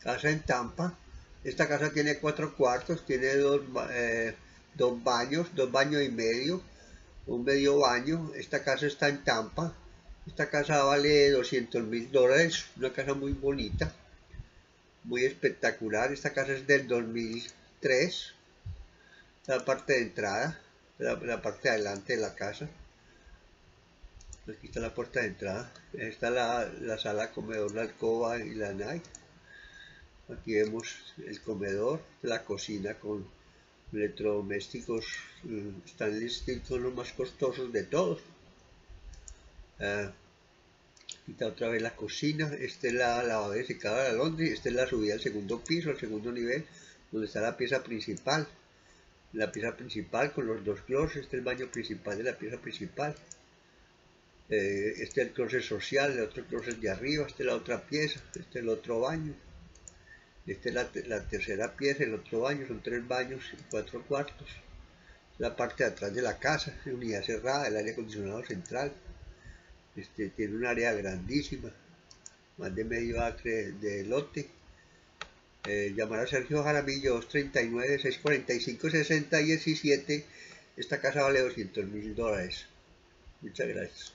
casa en Tampa. Esta casa tiene cuatro cuartos, tiene dos, eh, dos baños, dos baños y medio, un medio baño. Esta casa está en Tampa. Esta casa vale 200 mil dólares, una casa muy bonita, muy espectacular. Esta casa es del 2003, la parte de entrada, la, parte de adelante de la casa. Aquí está la puerta de entrada, está la, la sala, comedor, la alcoba y la night. Aquí vemos el comedor, la cocina con electrodomésticos Stanley Steel, son los más costosos de todos. Ah, está otra vez la cocina, esta es la lavadora secadora de Londres, esta es la subida al segundo piso, al segundo nivel, donde está la pieza principal. La pieza principal con los dos closets, este es el baño principal de la pieza principal. Eh, este es el closet social, el otro closet de arriba, esta es la otra pieza, este es el otro baño. Esta es la, tercera pieza, el otro baño, son tres baños y cuatro cuartos. La parte de atrás de la casa, unidad cerrada, el aire acondicionado central. Este, tiene un área grandísima, más de medio acre de lote. Eh, llamar a Sergio Jaramillo 239-645-6017. Esta casa vale 200 mil dólares. Muchas gracias.